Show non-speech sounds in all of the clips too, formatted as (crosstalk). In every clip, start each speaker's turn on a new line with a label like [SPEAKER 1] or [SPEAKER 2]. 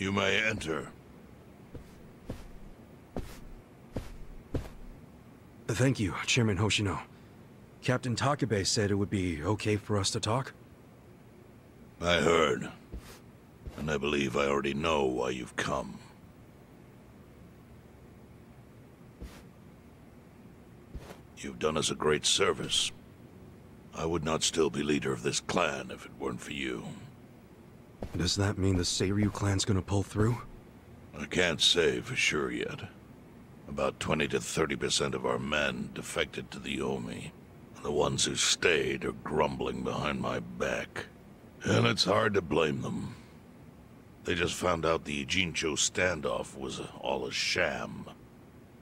[SPEAKER 1] You may enter.
[SPEAKER 2] Thank you, Chairman Hoshino. Captain Takabe said it would be okay for us to talk?
[SPEAKER 1] I heard. And I believe I already know why you've come. You've done us a great service. I would not still be leader of this clan if it weren't for you.
[SPEAKER 2] Does that mean the Seiryu clan's gonna pull through?
[SPEAKER 1] I can't say for sure yet. About 20 to 30% of our men defected to the Omi. And the ones who stayed are grumbling behind my back. And it's hard to blame them. They just found out the Ijincho standoff was all a sham.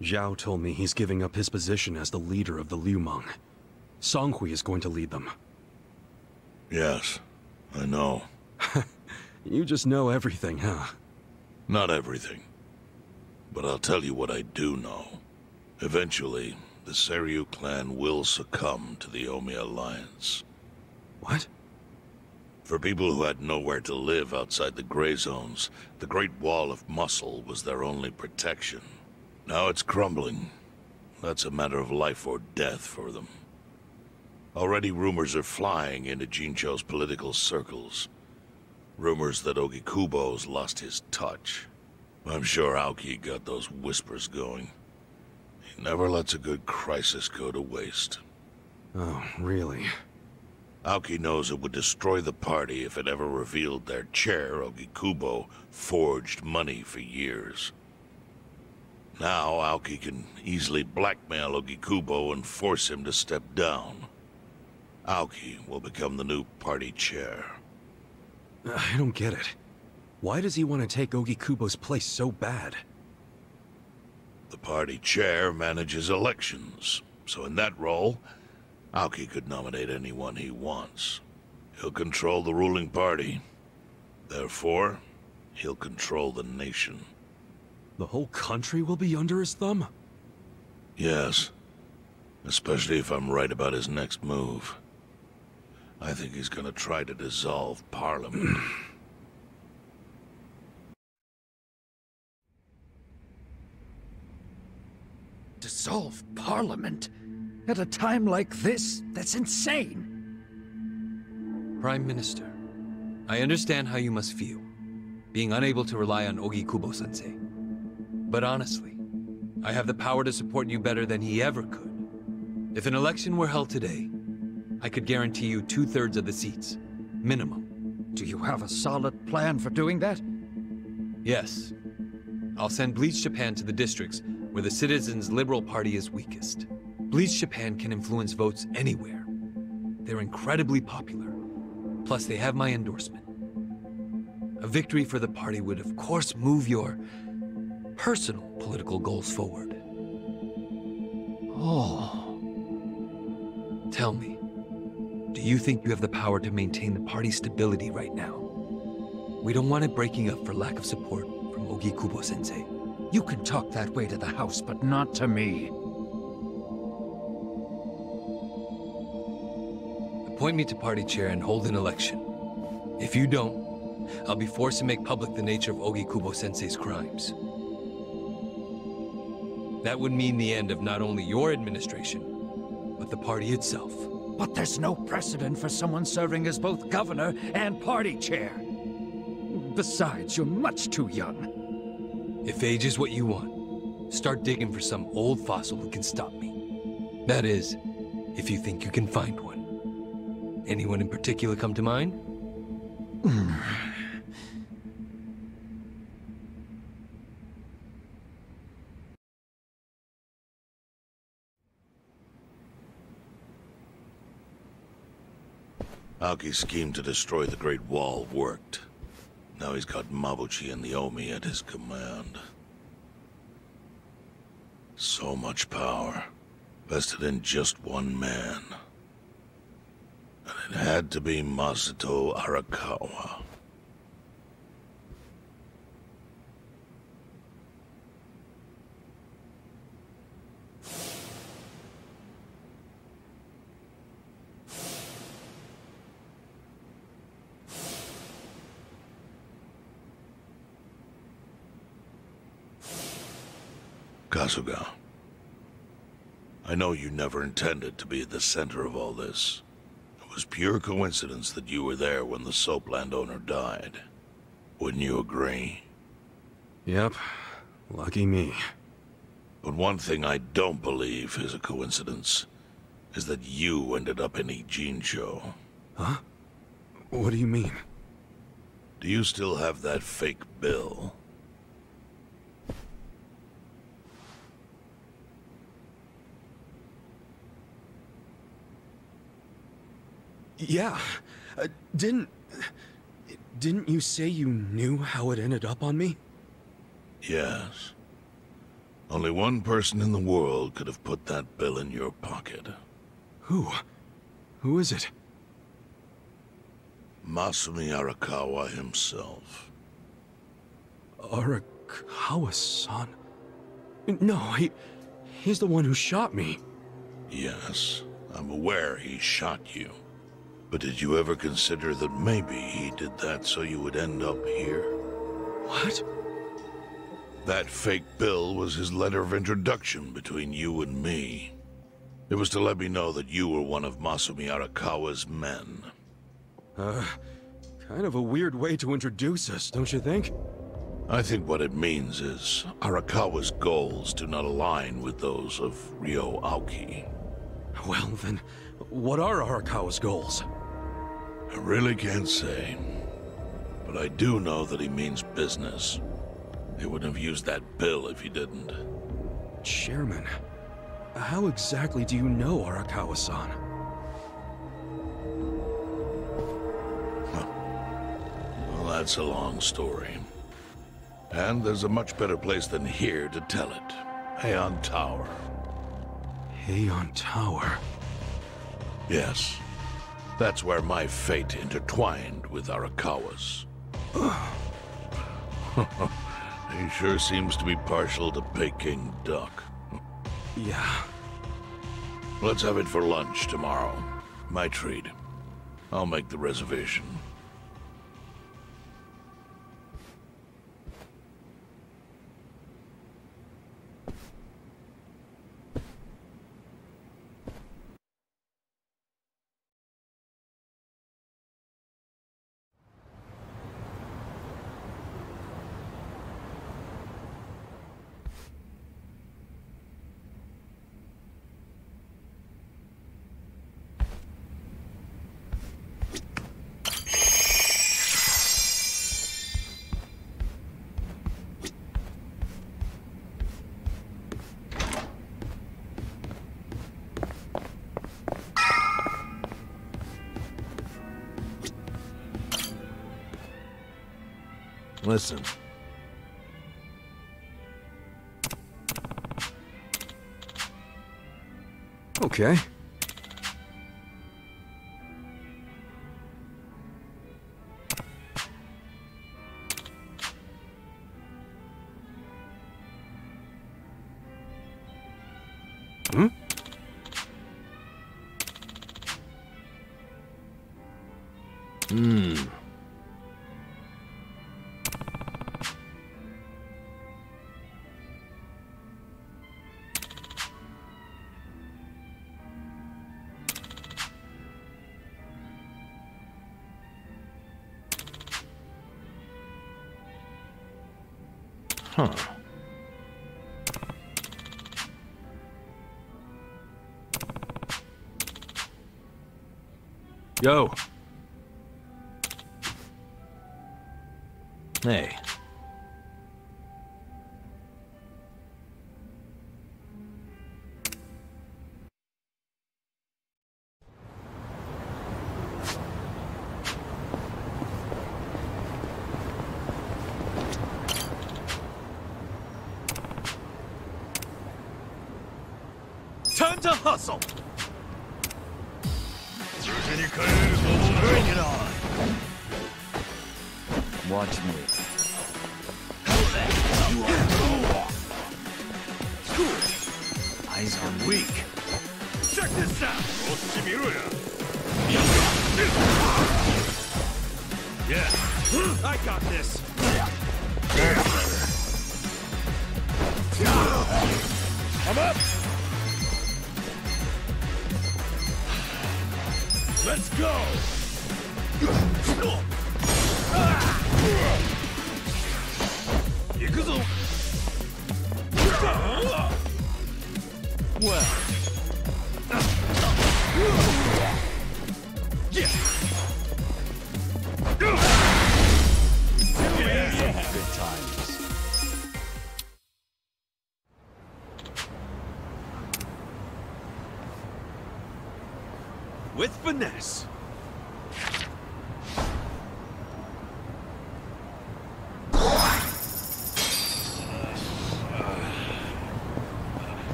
[SPEAKER 2] Zhao told me he's giving up his position as the leader of the Liumang. Songhui is going to lead them.
[SPEAKER 1] Yes, I know. (laughs)
[SPEAKER 2] you just know everything, huh?
[SPEAKER 1] Not everything. But I'll tell you what I do know. Eventually, the Seiryu clan will succumb to the Omi Alliance.
[SPEAKER 2] What?
[SPEAKER 1] For people who had nowhere to live outside the Grey Zones, the Great Wall of Muscle was their only protection. Now it's crumbling. That's a matter of life or death for them. Already rumors are flying into Jincho's political circles. Rumors that Ogikubo's lost his touch. I'm sure Aoki got those whispers going. He never lets a good crisis go to waste.
[SPEAKER 2] Oh, really?
[SPEAKER 1] Aoki knows it would destroy the party if it ever revealed their chair, Ogikubo, forged money for years. Now, Aoki can easily blackmail Ogikubo and force him to step down. Aoki will become the new party chair. (sighs)
[SPEAKER 2] I don't get it. Why does he want to take Ogikubo's place so bad?
[SPEAKER 1] The party chair manages elections, so in that role, Aoki could nominate anyone he wants. He'll control the ruling party. Therefore, he'll control the nation.
[SPEAKER 2] The whole country will be under his thumb?
[SPEAKER 1] Yes. Especially if I'm right about his next move. I think he's gonna try to dissolve Parliament. (clears throat)
[SPEAKER 3] Dissolve Parliament? At a time like this? That's insane!
[SPEAKER 4] Prime Minister, I understand how you must feel, being unable to rely on Ogikubo-sensei. But honestly, I have the power to support you better than he ever could. If an election were held today, I could guarantee you two-thirds of the seats. Minimum.
[SPEAKER 3] Do you have a solid plan for doing that?
[SPEAKER 4] Yes. I'll send Bleach Japan to the districts where the Citizens' Liberal Party is weakest. Bleach Japan can influence votes anywhere. They're incredibly popular. Plus, they have my endorsement. A victory for the party would, of course, move your personal political goals forward.
[SPEAKER 3] Oh.
[SPEAKER 4] Tell me, do you think you have the power to maintain the party's stability right now? We don't want it breaking up for lack of support from Ogikubo-sensei.
[SPEAKER 3] You can talk that way to the House, but not to me.
[SPEAKER 4] Appoint me to party chair and hold an election. If you don't, I'll be forced to make public the nature of Ogikubo-sensei's crimes. That would mean the end of not only your administration, but the party itself.
[SPEAKER 3] But there's no precedent for someone serving as both governor and party chair. Besides, you're much too young.
[SPEAKER 4] If age is what you want, start digging for some old fossil who can stop me. That is, if you think you can find one. Anyone in particular come to mind?
[SPEAKER 1] Aoki's scheme to destroy the Great Wall worked. Now he's got Mabuchi and the Omi at his command. So much power, vested in just one man. And it had to be Masumi Arakawa. Kasuga. I know you never intended to be at the center of all this. It was pure coincidence that you were there when the soapland owner died. Wouldn't you agree?
[SPEAKER 2] Yep. Lucky me.
[SPEAKER 1] But one thing I don't believe is a coincidence is that you ended up in Ijincho.
[SPEAKER 2] Huh? What do you mean?
[SPEAKER 1] Do you still have that fake bill?
[SPEAKER 2] Yeah. Uh, didn't... Didn't you say you knew how it ended up on me?
[SPEAKER 1] Yes. Only one person in the world could have put that bill in your pocket.
[SPEAKER 2] Who? Who is it?
[SPEAKER 1] Masumi Arakawa himself.
[SPEAKER 2] Arakawa-san? No, he... He's the one who shot me.
[SPEAKER 1] Yes, I'm aware he shot you. But did you ever consider that maybe he did that so you would end up here?
[SPEAKER 2] What?
[SPEAKER 1] That fake bill was his letter of introduction between you and me. It was to let me know that you were one of Masumi Arakawa's men.
[SPEAKER 2] Uh, kind of a weird way to introduce us, don't you think?
[SPEAKER 1] I think what it means is Arakawa's goals do not align with those of Ryo Aoki.
[SPEAKER 2] Well, then, what are Arakawa's goals?
[SPEAKER 1] I really can't say. But I do know that he means business. He wouldn't have used that bill if he didn't.
[SPEAKER 2] Chairman, how exactly do you know Arakawa-san?
[SPEAKER 1] Well, that's a long story. And there's a much better place than here to tell it. Heian Tower.
[SPEAKER 2] Heian Tower.
[SPEAKER 1] Yes. That's where my fate intertwined with Arakawa's. (sighs) he sure seems to be partial to Peking duck.
[SPEAKER 2] Yeah.
[SPEAKER 1] Let's have it for lunch tomorrow. My treat. I'll make the reservation. Listen.
[SPEAKER 2] Okay. Hmm? Huh. Yo. Hey.
[SPEAKER 3] Time to hustle!
[SPEAKER 5] Bring it on. Watch me. You are cool. Eyes on weak.
[SPEAKER 3] Check this out! Yeah, I got this!
[SPEAKER 5] I'm up! Let's go! Well. Yeah.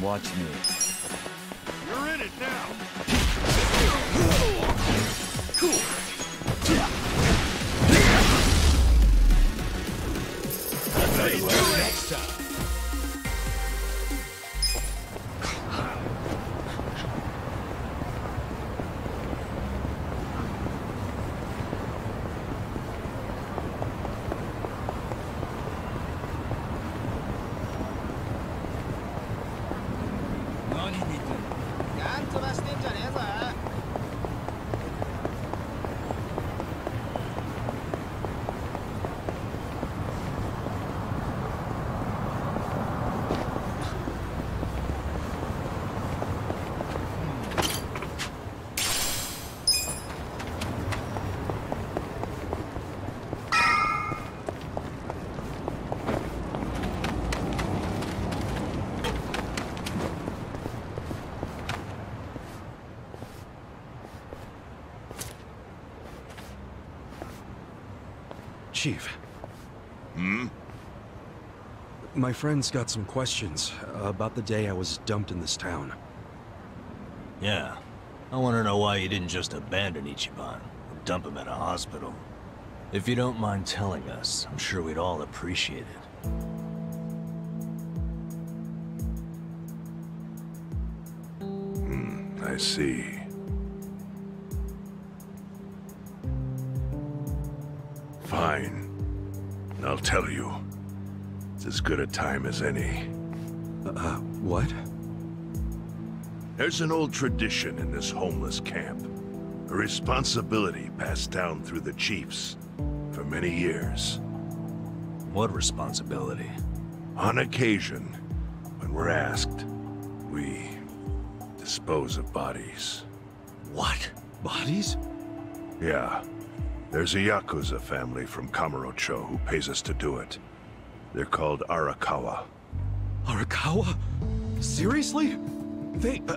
[SPEAKER 5] Watch me.
[SPEAKER 6] You're in it now.
[SPEAKER 2] Chief. Hmm? My friend's got some questions about the day I was dumped in this town.
[SPEAKER 5] Yeah. I want to know why you didn't just abandon Ichiban or dump him at a hospital. If you don't mind telling us, I'm sure we'd all appreciate it.
[SPEAKER 6] Hmm, I see. Fine. I'll tell you. It's as good a time as any.
[SPEAKER 2] Uh, what?
[SPEAKER 6] There's an old tradition in this homeless camp. A responsibility passed down through the chiefs for many years.
[SPEAKER 5] What responsibility?
[SPEAKER 6] On occasion, when we're asked, we dispose of bodies.
[SPEAKER 5] What?
[SPEAKER 2] Bodies?
[SPEAKER 6] Yeah. There's a Yakuza family from Kamurocho who pays us to do it. They're called Arakawa.
[SPEAKER 2] Arakawa? Seriously? They, uh,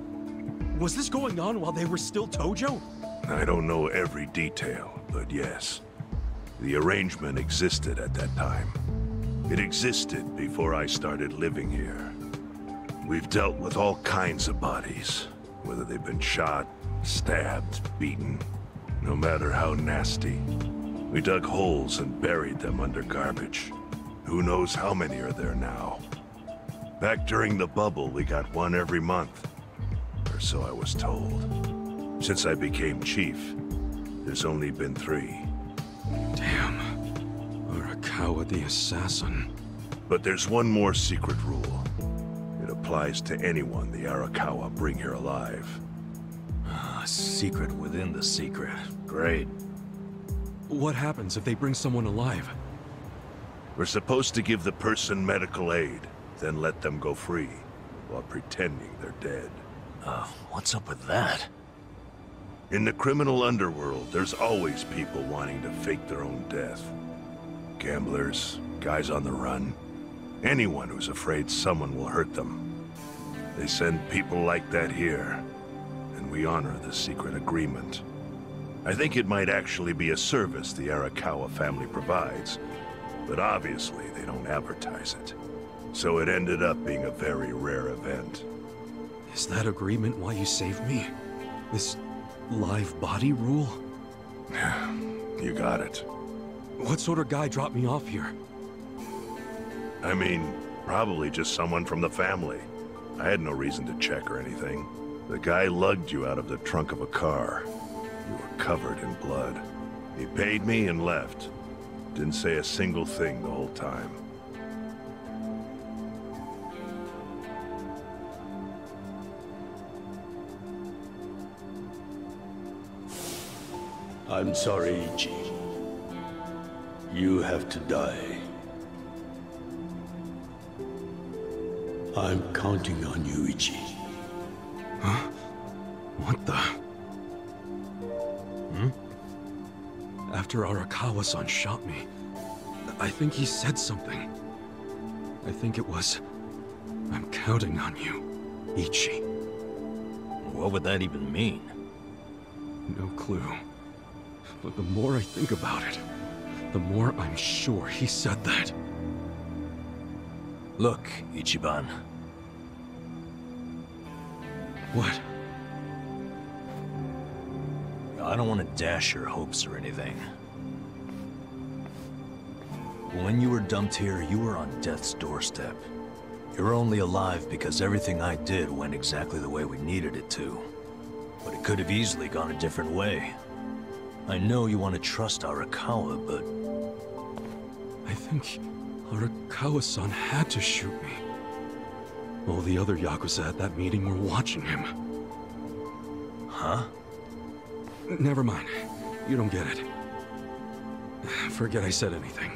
[SPEAKER 2] was this going on while they were still Tojo?
[SPEAKER 6] I don't know every detail, but yes. The arrangement existed at that time. It existed before I started living here. We've dealt with all kinds of bodies, whether they've been shot, stabbed, beaten, no matter how nasty. We dug holes and buried them under garbage. Who knows how many are there now? Back during the bubble, we got one every month. Or so I was told. Since I became chief, there's only been three.
[SPEAKER 2] Damn. Arakawa the assassin.
[SPEAKER 6] But there's one more secret rule. It applies to anyone the Arakawa bring here alive.
[SPEAKER 5] A secret within the secret. Great.
[SPEAKER 2] What happens if they bring someone alive?
[SPEAKER 6] We're supposed to give the person medical aid, then let them go free, while pretending they're dead.
[SPEAKER 5] Uh, what's up with that?
[SPEAKER 6] In the criminal underworld, there's always people wanting to fake their own death. Gamblers, guys on the run, anyone who's afraid someone will hurt them. They send people like that here, and we honor the secret agreement. I think it might actually be a service the Arakawa family provides, but obviously they don't advertise it. So it ended up being a very rare event.
[SPEAKER 2] Is that agreement why you saved me? This live body rule?
[SPEAKER 6] Yeah, (sighs) you got it.
[SPEAKER 2] What sort of guy dropped me off here?
[SPEAKER 6] I mean, probably just someone from the family. I had no reason to check or anything. The guy lugged you out of the trunk of a car. You were covered in blood. He paid me and left. Didn't say a single thing the whole time.
[SPEAKER 7] I'm sorry, Ichi. You have to die. I'm counting on you, Ichi.
[SPEAKER 2] What the? Hmm? After Arakawa-san shot me, I think he said something. I think it was... I'm counting on you, Ichi.
[SPEAKER 5] What would that even mean?
[SPEAKER 2] No clue. But the more I think about it, the more I'm sure he said that.
[SPEAKER 5] Look, Ichiban.
[SPEAKER 2] What?
[SPEAKER 5] I don't want to dash your hopes or anything. When you were dumped here, you were on death's doorstep. You're only alive because everything I did went exactly the way we needed it to. But it could have easily gone a different way. I know you want to trust Arakawa, but...
[SPEAKER 2] I think Arakawa-san had to shoot me. All the other Yakuza at that meeting were watching him.
[SPEAKER 5] Huh?
[SPEAKER 2] Never mind. You don't get it. Forget I said anything.